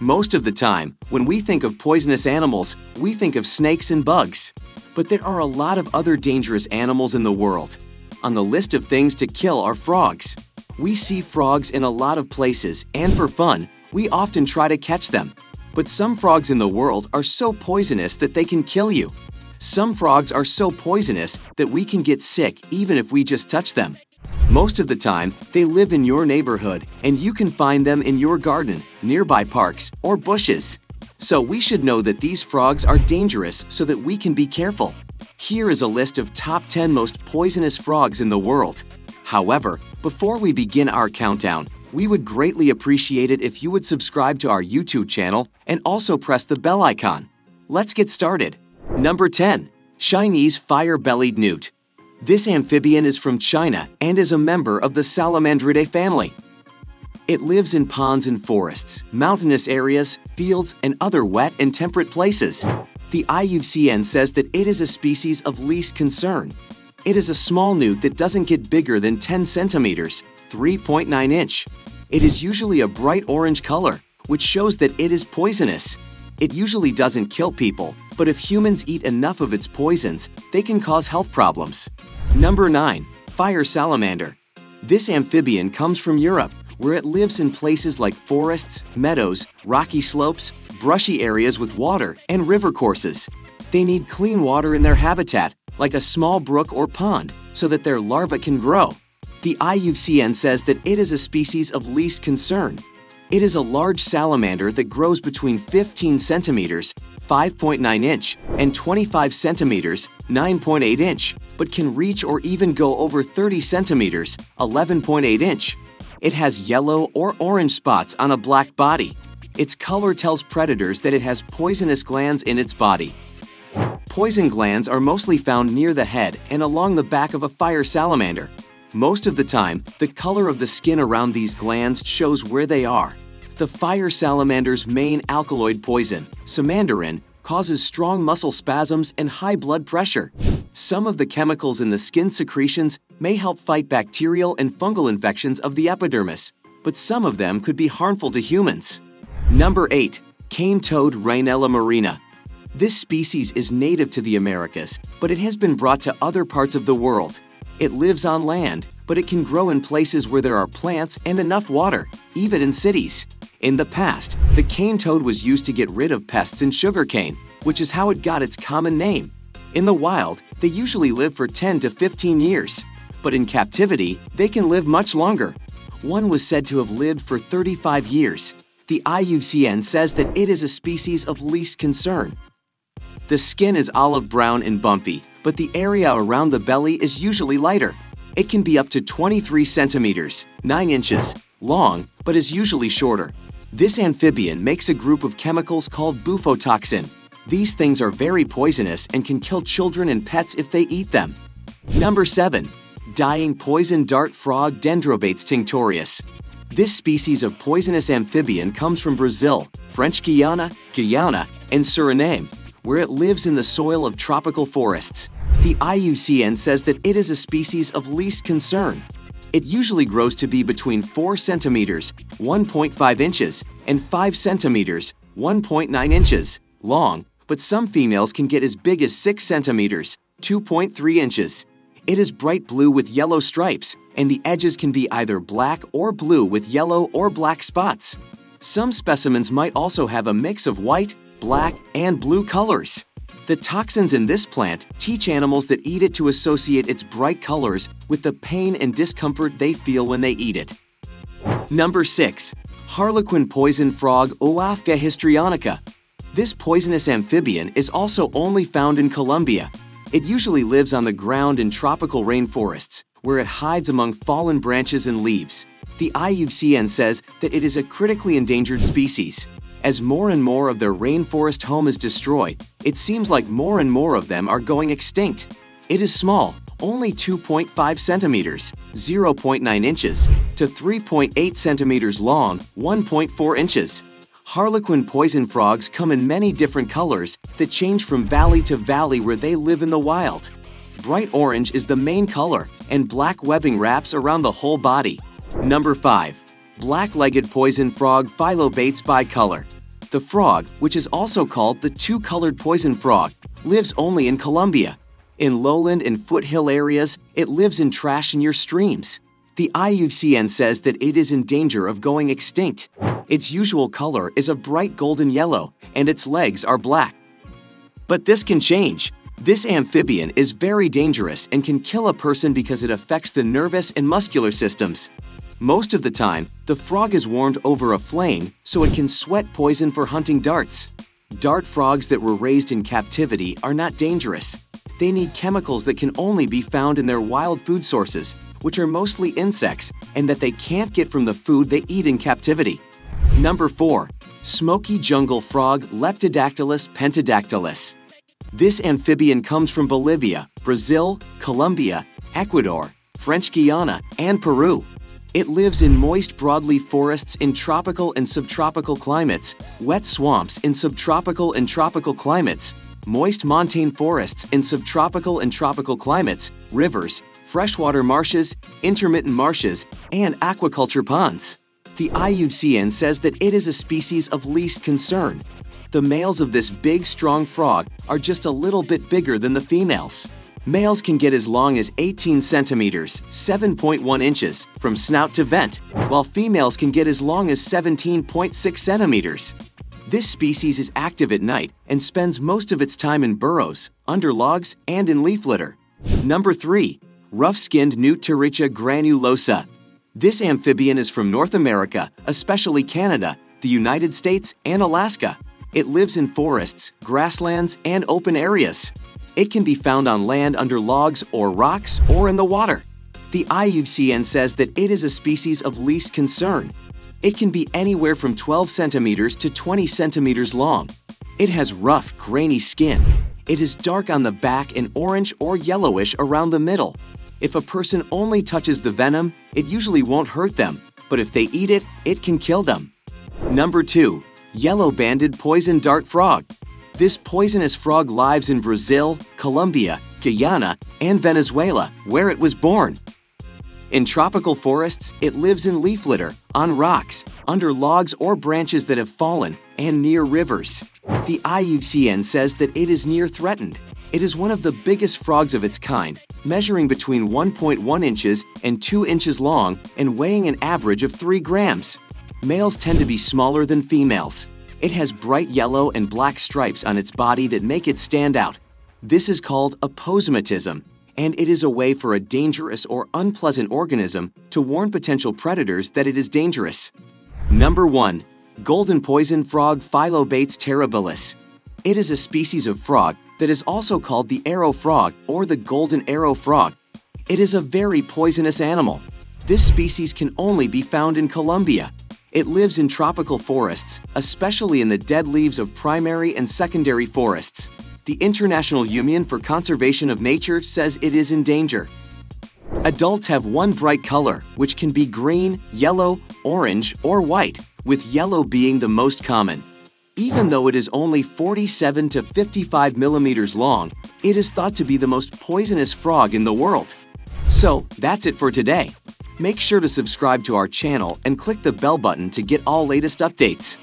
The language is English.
Most of the time, when we think of poisonous animals, we think of snakes and bugs. But there are a lot of other dangerous animals in the world. On the list of things to kill are frogs. We see frogs in a lot of places, and for fun, we often try to catch them. But some frogs in the world are so poisonous that they can kill you. Some frogs are so poisonous that we can get sick even if we just touch them. Most of the time, they live in your neighborhood and you can find them in your garden, nearby parks, or bushes. So we should know that these frogs are dangerous so that we can be careful. Here is a list of top 10 most poisonous frogs in the world. However, before we begin our countdown, we would greatly appreciate it if you would subscribe to our YouTube channel and also press the bell icon. Let's get started. Number 10. Chinese Fire-Bellied Newt this amphibian is from China and is a member of the Salamandridae family. It lives in ponds and forests, mountainous areas, fields, and other wet and temperate places. The IUCN says that it is a species of least concern. It is a small newt that doesn't get bigger than 10 centimeters, 3.9 inch. It is usually a bright orange color, which shows that it is poisonous. It usually doesn't kill people, but if humans eat enough of its poisons, they can cause health problems. Number 9. Fire Salamander This amphibian comes from Europe, where it lives in places like forests, meadows, rocky slopes, brushy areas with water, and river courses. They need clean water in their habitat, like a small brook or pond, so that their larvae can grow. The IUCN says that it is a species of least concern. It is a large salamander that grows between 15 centimeters 5.9 inch and 25 centimeters 9.8 inch, but can reach or even go over 30 centimeters 11.8 inch. It has yellow or orange spots on a black body. Its color tells predators that it has poisonous glands in its body. Poison glands are mostly found near the head and along the back of a fire salamander. Most of the time, the color of the skin around these glands shows where they are. The fire salamander's main alkaloid poison, samandarin, causes strong muscle spasms and high blood pressure. Some of the chemicals in the skin secretions may help fight bacterial and fungal infections of the epidermis, but some of them could be harmful to humans. Number 8. Cane toad Rhinella marina. This species is native to the Americas, but it has been brought to other parts of the world. It lives on land, but it can grow in places where there are plants and enough water, even in cities. In the past, the cane toad was used to get rid of pests in sugarcane, which is how it got its common name. In the wild, they usually live for 10 to 15 years, but in captivity, they can live much longer. One was said to have lived for 35 years. The IUCN says that it is a species of least concern. The skin is olive brown and bumpy, but the area around the belly is usually lighter. It can be up to 23 centimeters, 9 inches, long, but is usually shorter. This amphibian makes a group of chemicals called bufotoxin. These things are very poisonous and can kill children and pets if they eat them. Number 7. Dyeing poison dart frog Dendrobates tinctorius. This species of poisonous amphibian comes from Brazil, French Guiana, Guyana, and Suriname, where it lives in the soil of tropical forests. The IUCN says that it is a species of least concern it usually grows to be between 4 centimeters 1.5 inches and 5 centimeters 1.9 inches long, but some females can get as big as 6 centimeters 2.3 inches. It is bright blue with yellow stripes, and the edges can be either black or blue with yellow or black spots. Some specimens might also have a mix of white, black, and blue colors. The toxins in this plant teach animals that eat it to associate its bright colors with the pain and discomfort they feel when they eat it. Number 6. Harlequin poison frog Oophaga histrionica. This poisonous amphibian is also only found in Colombia. It usually lives on the ground in tropical rainforests, where it hides among fallen branches and leaves. The IUCN says that it is a critically endangered species. As more and more of their rainforest home is destroyed, it seems like more and more of them are going extinct. It is small, only 2.5 centimeters, 0.9 inches, to 3.8 centimeters long, 1.4 inches. Harlequin poison frogs come in many different colors that change from valley to valley where they live in the wild. Bright orange is the main color, and black webbing wraps around the whole body. Number 5. Black-legged poison frog Phyllobates bicolor. The frog, which is also called the two-colored poison frog, lives only in Colombia. In lowland and foothill areas, it lives in trash in your streams. The IUCN says that it is in danger of going extinct. Its usual color is a bright golden yellow, and its legs are black. But this can change. This amphibian is very dangerous and can kill a person because it affects the nervous and muscular systems. Most of the time, the frog is warmed over a flame so it can sweat poison for hunting darts. Dart frogs that were raised in captivity are not dangerous. They need chemicals that can only be found in their wild food sources, which are mostly insects, and that they can't get from the food they eat in captivity. Number 4. Smoky Jungle Frog Leptodactylus pentadactylus. This amphibian comes from Bolivia, Brazil, Colombia, Ecuador, French Guiana, and Peru. It lives in moist broadleaf forests in tropical and subtropical climates, wet swamps in subtropical and tropical climates, moist montane forests in subtropical and tropical climates, rivers, freshwater marshes, intermittent marshes, and aquaculture ponds. The IUCN says that it is a species of least concern. The males of this big, strong frog are just a little bit bigger than the females. Males can get as long as 18 centimeters, 7.1 inches, from snout to vent, while females can get as long as 17.6 centimeters. This species is active at night and spends most of its time in burrows, under logs, and in leaf litter. Number 3. Rough-skinned newt Taricha granulosa. This amphibian is from North America, especially Canada, the United States, and Alaska. It lives in forests, grasslands, and open areas. It can be found on land under logs or rocks or in the water. The IUCN says that it is a species of least concern it can be anywhere from 12 centimeters to 20 centimeters long. It has rough, grainy skin. It is dark on the back and orange or yellowish around the middle. If a person only touches the venom, it usually won't hurt them, but if they eat it, it can kill them. Number 2. Yellow-banded poison dart frog. This poisonous frog lives in Brazil, Colombia, Guyana, and Venezuela, where it was born. In tropical forests, it lives in leaf litter, on rocks, under logs or branches that have fallen, and near rivers. The IUCN says that it is near threatened. It is one of the biggest frogs of its kind, measuring between 1.1 inches and 2 inches long and weighing an average of 3 grams. Males tend to be smaller than females. It has bright yellow and black stripes on its body that make it stand out. This is called aposematism, and it is a way for a dangerous or unpleasant organism to warn potential predators that it is dangerous. Number 1. Golden Poison Frog Phyllobates terribilis. It is a species of frog that is also called the arrow frog or the golden arrow frog. It is a very poisonous animal. This species can only be found in Colombia. It lives in tropical forests, especially in the dead leaves of primary and secondary forests the International Union for Conservation of Nature says it is in danger. Adults have one bright color, which can be green, yellow, orange, or white, with yellow being the most common. Even though it is only 47 to 55 millimeters long, it is thought to be the most poisonous frog in the world. So, that's it for today. Make sure to subscribe to our channel and click the bell button to get all latest updates.